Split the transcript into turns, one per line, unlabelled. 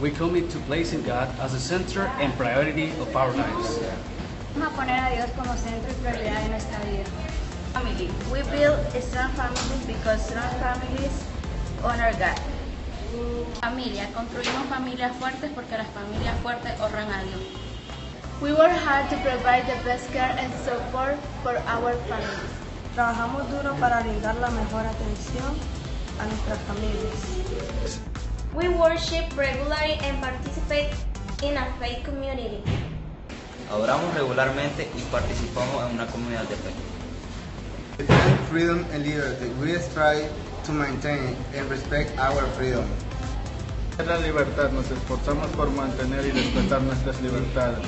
We commit to placing God as the center and priority of our lives.
Vamos a poner a Dios como centro y prioridad de nuestra vida.
Family. We build strong families because strong families honor God.
Familia. Construimos familias fuertes porque las familias fuertes honran a Dios.
We work hard to provide the best care and support for our families.
Trabajamos duro para brindar la mejor atención a nuestras familias.
We worship regularly and participate in a faith community.
Adoramos regularmente y participamos en una comunidad de fe.
Defend freedom and liberty. We strive to maintain and respect our freedom.
La libertad, nos esforzamos por mantener y respetar nuestras libertades.